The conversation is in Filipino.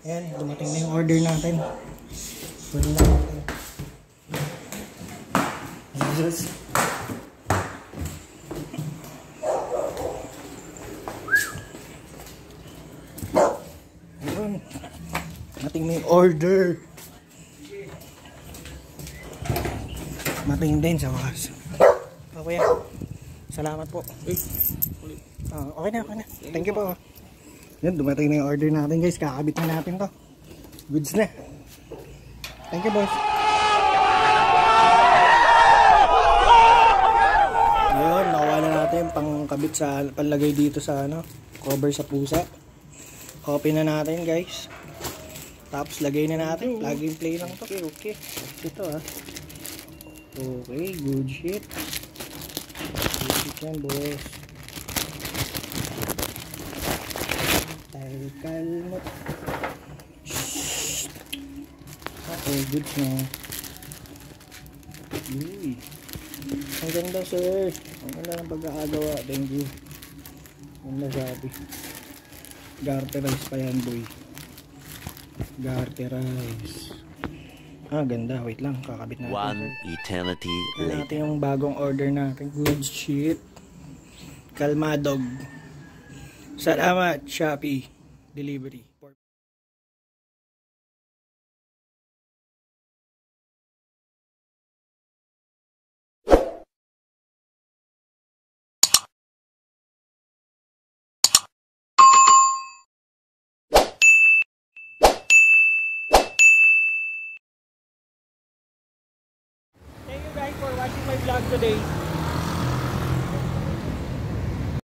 Ayan, dumating na yung order natin. Full na natin. Jesus. Ayun. Dumating na yung order. Dumating din sa wakas. Okay, salamat po. Ah, okay na, okay na. Thank you po. Yan, dumating na yung order natin guys. Kakabit na natin to. Goods na. Thank you boss. Ayun, nakuha na natin pangkabit sa panlagay dito sa ano, cover sa pusa. Copy na natin guys. Tapos lagay na natin. Plug and play lang to. Okay, okay. Ito ah. Okay, good shit. Good shit yan boss. Kalmot. Okay, good na. Uy. Ang ganda sir. Ang ganda ng pagkakagawa. Thank you. Ang nasabi. Garterize pa yan boy. Garterize. Ah, ganda. Wait lang. Kakabit natin. One eternity later. natin yung bagong order natin. Good shit. Kalmadog. Salamat, Shopee. Delivery. Thank you guys for watching my vlog today.